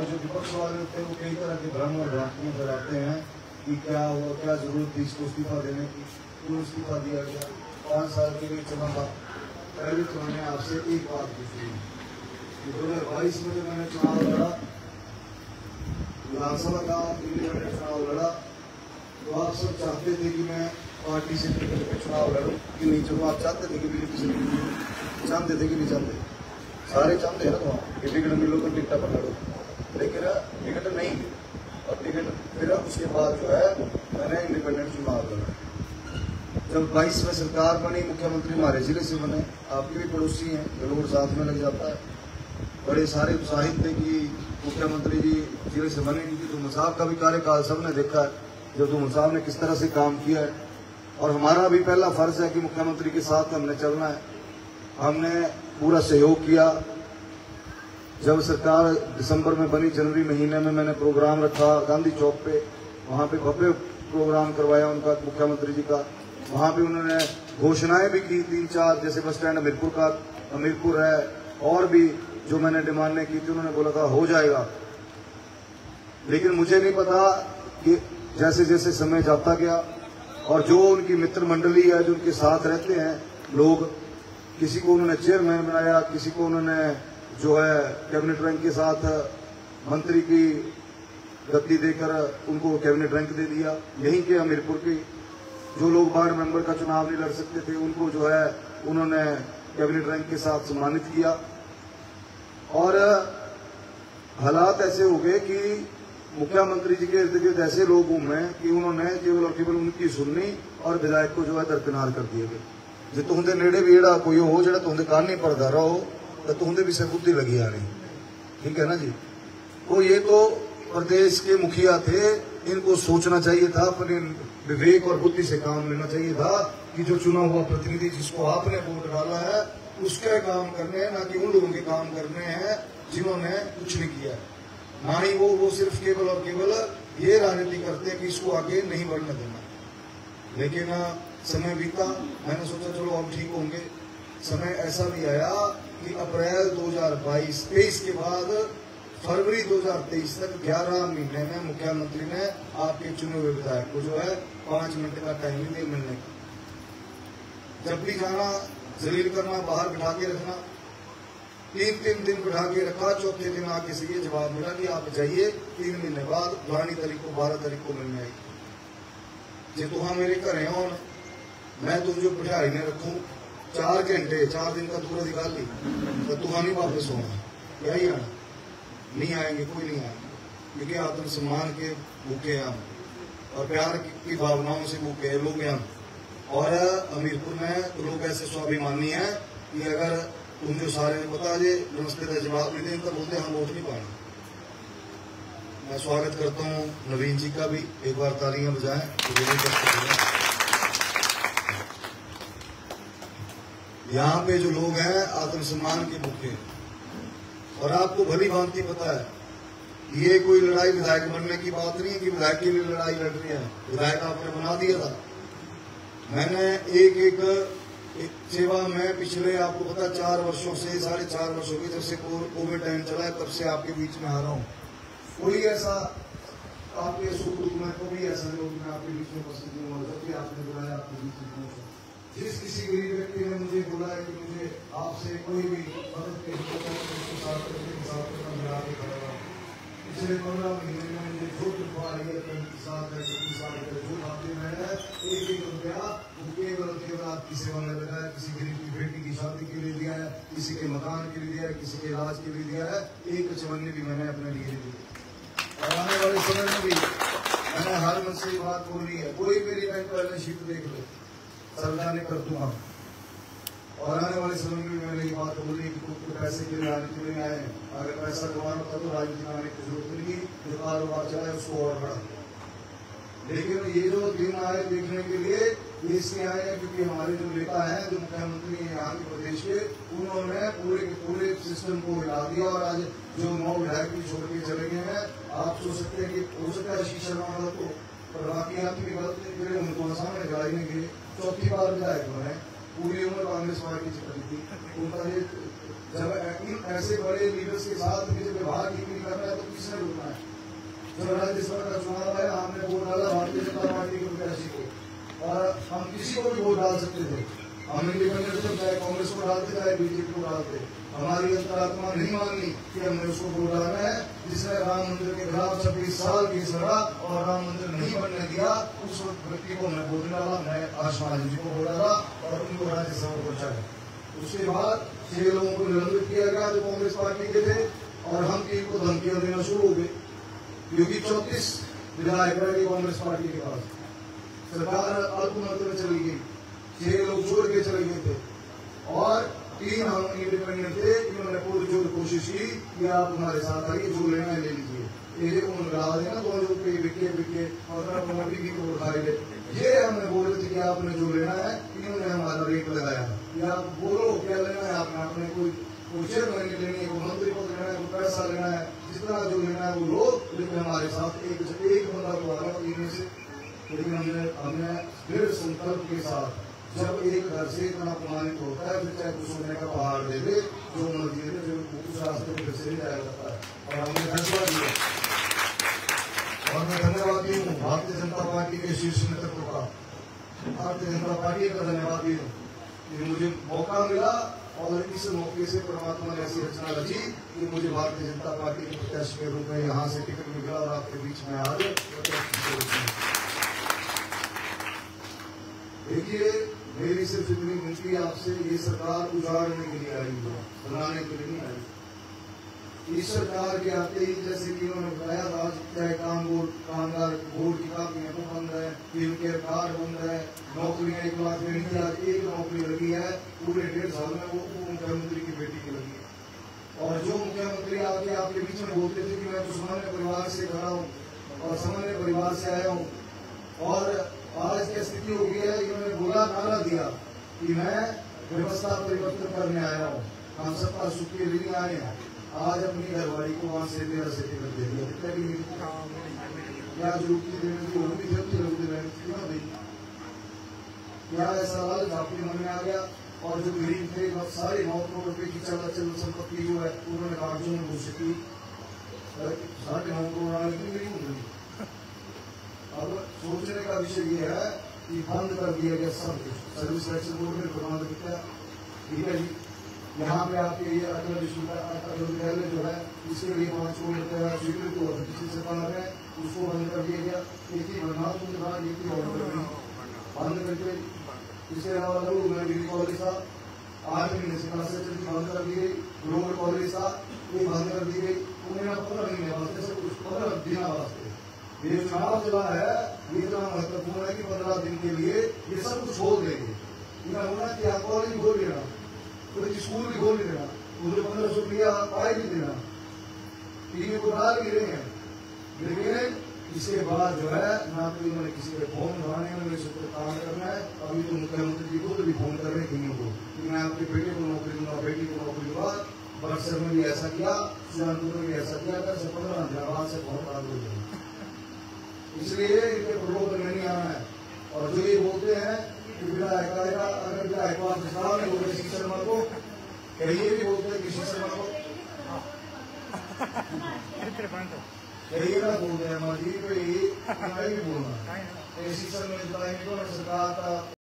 اور جو وپکش والے ہوتے ہیں وہ کئی طرح کے بھرم اور بھرانتی میں ڈراتے ہیں کہ کیا ہوا کیا ضرورت تھی اس کو استعفیٰ دینے کی؟ کیوں استعفیٰ دیا گیا؟ پانچ سال کے لیے چلا تھا پہلے تو میں نے آپ سے ایک بات پوچھی کہ دو ہزار بائیس میں جب میں نے چناؤ لڑا ویدھان سبھا کا انڈیپینڈنٹ چناؤ لڑا، تو آپ سب چاہتے تھے کہ میں پارٹی سے چناؤ لڑوں۔ کہ نہیں، چلو، آپ چاہتے تھے کہ بی جے پی سے چاہتے تھے کہ نہیں چاہتے؟ سارے چاہتے ہیں نا وہاں کہ ٹکٹ ملو تو ٹکٹا پر لڑو لیکن ٹکٹ نہیں ملی اور ٹکٹ پھر اس کے بعد جو ہے میں نے انڈیپینڈنٹ چناؤ لڑا جب بائیس میں سرکار بنی مکھیہ منتری ہمارے ضلع سے بنے۔ آپ کے بھی پڑوسی ہیں، ضرور ساتھ میں لگ جاتا ہے۔ بڑے سارے اتساہت تھے کہ مکھیہ منتری جی ضلع سے بنے کیونکہ دھومل صاحب کا بھی کاریہ کال سب نے دیکھا ہے جو دھومل صاحب نے کس طرح سے کام کیا ہے۔ اور ہمارا بھی پہلا فرض ہے کہ مکھیہ منتری کے ساتھ ہم نے چلنا ہے۔ ہم نے پورا سہیوگ کیا۔ جب سرکار دسمبر میں بنی جنوری مہینے میں میں نے پروگرام رکھا، گاندھی چوک پہ، وہاں پہ بھوے پروگرام کروایا، ان کا مکھیا منتری جی کا۔ وہاں پہ انہوں نے گھوشنائیں بھی کی، تین چار، جیسے بس اسٹینڈ امیرپور کا، امیرپور ہے، اور بھی جو میں نے ڈیمانڈیں کی تھی، انہوں نے بولا تھا ہو جائے گا۔ لیکن مجھے نہیں پتا کہ جیسے جیسے سمے جاتا گیا، اور جو ان کی متر منڈلی ہے، جو ان کے ساتھ رہتے ہیں لوگ، کسی کو انہوں نے چیئرمین بنایا، کسی کو انہوں نے جو ہے کیبنٹ رینک کے ساتھ منتری کی گدی دے کر ان کو کیبنٹ رینک دے دیا۔ یہیں کے ہمیرپور کی جو لوگ وارڈ ممبر کا چناؤ نہیں لڑ سکتے تھے، ان کو جو ہے انہوں نے کیبنٹ رینک کے ساتھ سمانت کیا۔ اور حالات ایسے ہو گئے کہ مکھیا منتری جی کے ارد ایسے لوگ گھوم ہیں کہ انہوں نے کیول اور کیول ان کی سننی اور وداک کو جو ہے درکنار کر دیے گئے جی تہندے نیڑے بھی جڑا کوئی ہو، جڑا تہندے کان نہیں پڑھتا رہو ਤਾਂ ਉਹਦੇ ਪਿੱਛੇ ਬੁੱਧੀ لگی آ رہی۔ ٹھیک ہے نا جی؟ تو یہ تو پردیش کے مکھیا تھے، ان کو سوچنا چاہیے تھا، اپنے وویک اور بدھی سے کام لینا چاہیے تھا کہ جو چنا ہوا پرتیندھی جس کو آپ نے ووٹ ڈالا ہے، اس کے کام کرنے ہیں، نہ کہ ان لوگوں کے کام کرنے ہیں جنہوں نے کچھ نہیں کیا۔ نہ ہی وہ وہ صرف کیول اور کیول یہ راجنیتی کرتے کہ اس کو آگے نہیں بڑھنے دینا۔ لیکن سمے بیتا۔ میں نے سوچا چلو ہم ٹھیک ہوں گے۔ سمے ایسا بھی آیا کہ اپریل دو ہزار بائیس، تیئیس کے بعد فروری دو ہزار تیئیس تک گیارہ مہینے میں مکھیا منتری نے آپ کے چنے ہوئے ودھایک کو جو ہے پانچ منٹ کا ٹائم نہیں ملنے کا جب بھی جانا زلیل کرنا، باہر بٹھا کے رکھنا، تین تین دن بٹھا کے رکھا، چوتھے دن آ کے سے یہ جواب ملا کہ آپ جائیے، تین مہینے بعد پرانی تاریخ کو، بارہ تاریخ کو ملنے آئی جی تو ہاں میرے گھر آن میں تو جو پٹھیاری نے رکھوں چار گھنٹے، چار دن کا دور نکال لی اور تو ہم ہی واپس ہونا کیا ہی آنا نہیں آئیں گے، کوئی نہیں آئیں گے کیونکہ آپ سمان کے بھوکے ہیں ہم۔ اور پیار کی بھاوناؤں سے بھوکے ہیں، لوگ ہیں اور امیر پور میں لوگ ایسے سوابھیمانی ہیں کہ اگر ان جو سارے بتا دے نمستے کا جواب نہیں دیں، تو بولتے ہم ووٹ نہیں پائیں میں سواگت کرتا ہوں نوین جی کا بھی۔ ایک بار تالیاں بجائیں۔ یہاں پہ جو لوگ ہیں آتم سمان کے بھوکے۔ ہیں اور آپ کو بھلی بھانتی پتا ہے، یہ کوئی لڑائی ودھائک بننے کی بات نہیں ہے کہ ودھائک کے لیے لڑائی لڑ رہی ہے۔ ودھائک آپ نے بنا دیا تھا۔ میں نے ایک ایک سیوا میں پچھلے آپ کو پتا چار ورشوں سے، ساڑھے چار ورشوں کی جب سے کووڈ ٹائم چلا ہے، تب سے آپ کے بیچ میں آ رہا ہوں۔ کوئی ایسا آپ کے سکھ میں، کوئی ایسا لوگ میں آپ کے بیچ میں پسند نہیں ہوا جبکہ آپ نے بلایا، آپ کے بیچ میں جس کسی غریب ویکتی نے مجھے بولا ہے کہ مجھے آپ سے کوئی بھی مدد کے حصہ ملا کے کھڑا ہوں۔ پچھلے پندرہ مہینے میں مجھے جو طلبا آئی ہے ساتھ ہے جو ہفتے میں ہے۔ ایک ایک روپیہ وہ کیول کیول آپ کی سیوا میں لگا ہے، کسی غریب کی بیٹی کی شادی کے لیے دیا ہے، کسی کے مکان کے لیے دیا ہے، کسی کے علاج کے لیے دیا ہے۔ ایک چونی بھی میں نے اپنے لیے دی۔ اور آنے والے سمے میں بھی میں نے ہر من سے بات بولی ہے۔ کوئی میری بینک بیلنس شیٹ دیکھ لو۔ سمجھانے کر دوں ہم اور آنے والے سمجھ میں میں نے یہ بات بولی کہ خود کو پیسے کے لیے راجنیتی میں آئے اگر پیسہ کمانا تھا تو راجنیتی میں آنے کی ضرورت نہیں ہے۔ جو کاروبار چلا ہے، اس کو اور بڑھا۔ لیکن یہ جو دن آئے دیکھنے کے لیے، یہ اس لیے آئے ہیں کیونکہ ہمارے جو نیتا ہیں، جو مکھیہ منتری ہیں یہاں کے پردیش کے، انہوں نے پورے کے پورے سسٹم کو ہلا دیا۔ اور آج جو نو ودھاک بھی چھوڑ کے چلے گئے ہیں۔ آپ سو سکتے ہیں کہ ہو سکتا ہے شیشہ شرما کو اور راکی واقعات کی عبادت نے ہم ہندوستان میں گاڑی میں گئے چوتھی بار بھی آئے ودھایک ہیں پوری عمر کانگریس پارٹی سے کری تھی ان کا یہ جب ایسے بڑے لیڈرس کے ساتھ بھی جب ویوہار کی نہیں کرنا ہے تو کس نے روکنا ہے جب راج سبھا کا چناؤ ہے ہم نے ووٹ ڈالا بھارتی جنتا پارٹی کے پرسی کو اور ہم کسی کو بھی ووٹ ڈال سکتے تھے ہم انڈیپینڈنٹ کو چاہے کانگریس کو ڈالتے چاہے بی جے پی کو ڈالتے ہماری انتراطما نہیں مانگی کہ ہم نے اس کو بلانا ہے، جس نے رام مندر کے خلاف چھبیس سال کی سڑا اور رام مندر نہیں بننے دیا، اس وقت کو میں بول ڈالا میں آسمان جی کو بولا ڈالا اور ان کو راجیہ سبھا پہنچایا اس کے بعد چھ لوگوں کو نلمبت کیا گیا جو کانگریس پارٹی کے تھے اور ہم ٹیم کو دھمکیاں دینا شروع ہو گئی۔ کیونکہ چونتیس ودھایک رہے کانگریس پارٹی کے پاس۔ سرکار الگ مرتبہ چلی گئی۔ چھ لوگ چھوڑ کے چلے گئے تھے۔ اور تین انڈیپینڈنٹ تھے انہوں نے پوری جو کوشش کی کہ آپ ہمارے ساتھ آئیے، جو لینا ہے لے لیجیے یہ ان دو جو پہ بکے بکے، اور کو اٹھائے یہ ہم نے بولے تھے کہ آپ نے جو لینا ہے، انہوں نے ہمارا ریٹ لگایا کہ آپ بولو کیا لینا ہے، آپ نے آپ نے کوئی کوئی چیئرمین کی لینی ہے کوئی منتری کو لینا ہے، کوئی پیسہ لینا ہے، جس طرح جو لینا ہے وہ لو، لیکن ہمارے ساتھ ایک ایک بندہ آ رہا سے لیکن ہم نے ہم نے پھر سنکلپ کے ساتھ جب ایک گھر سے اتنا پانی ہوتا ہے پھر چاہے کچھ ہونے کا پہاڑ دے دے جو مرضی ہے پھر اس راستے میں پھر سے نہیں جایا جاتا ہے۔ اور ہم نے فیصلہ دیا اور میں دھنیہ وادی ہوں بھارتیہ جنتا پارٹی کے شیش نیتو کا بھارتیہ جنتا پارٹی کا دھنیہ وادی ہوں کہ مجھے موقع ملا اور اس موقع سے پرماتما نے ایسی رچنا رچی کہ مجھے بھارتیہ جنتا پارٹی کے پرتیش کے روپ میں یہاں سے ٹکٹ نکلا اور آپ کے بیچ میں آ گئے۔ جی۔ دیکھیے میری صرف اتنی بنتی آپ سے، یہ سرکار اجاڑنے کے لیے آئی ہے، بنانے کے لیے نہیں آئی اس سرکار کے آتے ہی جیسے کہ انہوں نے بتایا تھا چاہے کام بورڈ کامدار بورڈ کی کاپیاں تو بند ہے فیل کیئر کارڈ بند ہے نوکریاں ایک لاکھ میں نہیں آج ایک نوکری لگی ہے، پورے ڈیڑھ سال میں وہ مکھیہ منتری کی بیٹی کی لگی ہے۔ اور جو مکھیہ منتری آ کے، آپ کے بیچ میں بولتے تھے کہ میں تو سمانے پریوار سے کھڑا ہوں اور سمانے پریوار سے آیا ہوں۔ اور آج ایسی ہو گئی ہے انہوں نے بولا، نعرہ دیا کہ میں ویوستھا پریورتن کرنے آیا ہوں۔ ہم سب کا سکھی لینے آئے ہیں۔ آج اپنی گھر کو وہاں سے میرا سیٹلمنٹ دے دیا۔ کیا جو کی دینے کی ہوگی بھی جب کی لوگ دینے کی نہ دیں کیا ایسا حال اپنے من میں آ گیا۔ اور جو غریب تھے سارے موت کو روپے کی چلا، چل سمپتی جو ہے انہوں نے کاغذوں میں مجھ سے کی سارے موت کو انہوں وشے یہ ہے کہ بند کر دیا گیا سب کچھ۔ سروس سلیکشن بورڈ میں گھمانا دکھتا ٹھیک ہے جی۔ یہاں پہ آپ کے یہ اٹل وشویدیالیہ جو ہے، اس کے لیے وہاں چھوڑ دیتا ہے سیکرٹ کو سے باہر ہے اس کو بند کر دیا گیا۔ ایک ہی بننا کے بعد ایک ہی آڈر بند کر کے اس کے علاوہ ضرور میں ڈگری کالج تھا۔ آٹھ مہینے سے کلاسز بند کر دی گئی۔ روڈ کالج تھا، وہ بند کر دی گئی۔ انہوں نے پندرہ مہینے واسطے سے کچھ پندرہ دن واسطے یہ چناؤ چلا ہے، یہ اتنا مہتوپورن ہے کہ پندرہ دن کے لیے یہ سب کچھ چھوڑ دیں گے۔ اتنا ہونا کہ آپ کالج بھی کھول دینا کوئی اسکول بھی کھول دینا نے پندرہ سو روپیہ پڑھائی بھی دینا۔ ٹی وی کو ڈال بھی رہے ہیں لیکن اس کے بعد جو ہے، نہ تو انہوں نے کسی پہ فون اٹھانے میں اس پر کام کرنا ہے۔ ابھی تو مکھیہ منتری جی کو بھی فون کر رہے ہیں کنوں کو۔ کہ میں آپ کے بیٹے کو نوکری دوں گا بیٹی کو نوکری دوں گا برسر میں بھی ایسا کیا سیاح نے بھی ایسا کیا کر سے پندرہ حیدرآباد سے بہت آگے ہو جائے۔ اس لیے ان کے فروغ میں نہیں آنا ہے اور جو یہ بولتے ہیں کہ بلا حقائقہ اگر بلا احباب اسلام ہے وہ کسی شرما کو کہیں بھی بولتے ہیں کسی شرما کو کہیے نہ بولتے ہیں مزید کو یہی نہیں بولنا۔ کسی شرما کو میں سرکار تھا